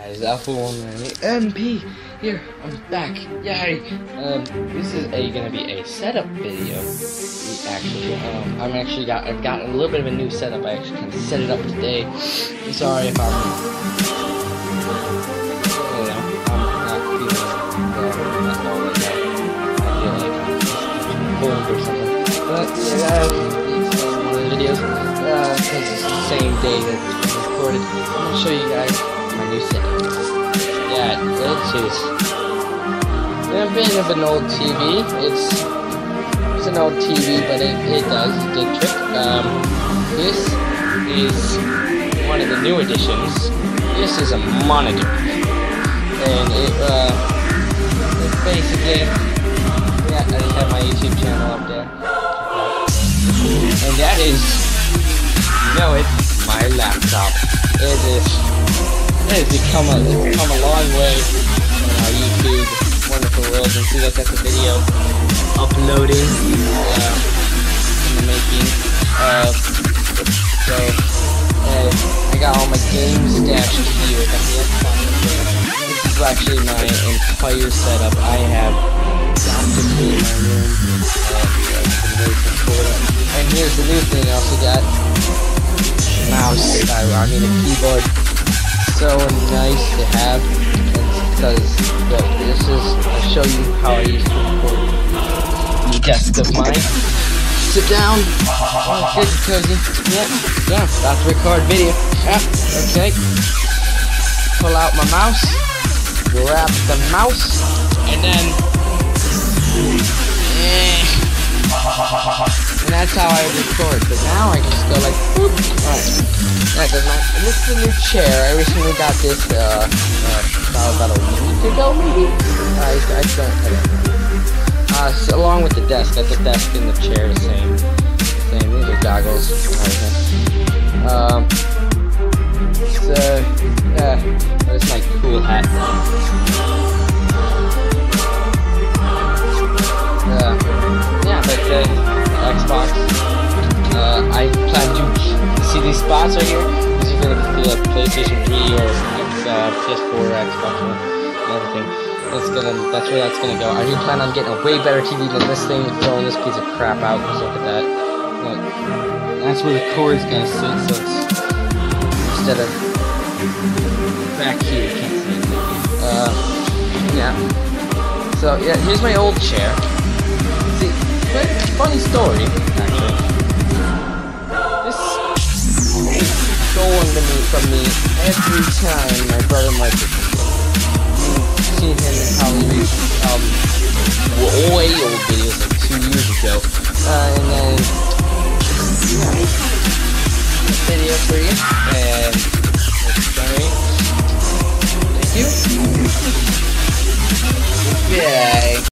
Guys, Alpha One MP here. I'm back. Yay! Um, this is a gonna be a setup video. Actually, um, I'm actually got I've got a little bit of a new setup. I actually kind of set it up today. I'm sorry if I'm. You know, I'm not feeling or something. But uh, videos because it's the same day that it's recorded. I'm gonna show you guys my new setup. Yeah, it is a bit of an old TV. It's it's an old TV, but it, it does the trick. Um, this is one of the new additions. This is a monitor, and it uh, it basically yeah, I have my YouTube channel up there, and that is you know it, my laptop. It is has become a it's come a long way on our YouTube wonderful world and see look at the video uploading uh, in the making. Uh, so uh, I got all my games stashed here. Got the Xbox. This is actually my entire setup. I have Dr. in my room. Uh, and here's the new thing. I also got mouse. I mean a keyboard. So nice to have because this is I'll show you how I used to record the desk of mine. Sit down, oh, cozy. Yep, yeah, about to record video. Yep, okay. Pull out my mouse, grab the mouse, and then eh. How But now I just go like, whoop. Alright. That does not. And this is a new chair. I recently got this, uh, uh about a week ago, maybe? I, I don't, I don't. Uh, so along with the desk, got the desk and the chair, the same. Same, these are goggles. Spots right here. This is gonna feel like PlayStation 3 or uh, PS4 or Xbox One and everything. That's gonna, that's where that's gonna go. I do plan on getting a way better TV than this thing, and throwing this piece of crap out. Just look at that. But that's where the cord is gonna sit, so instead of back here, you can't see it. Uh, yeah. So yeah, here's my old chair. See, funny story, actually. Me every time my brother Michael seen him in probably um way old videos like two years ago. Uh, and then yeah, video for you and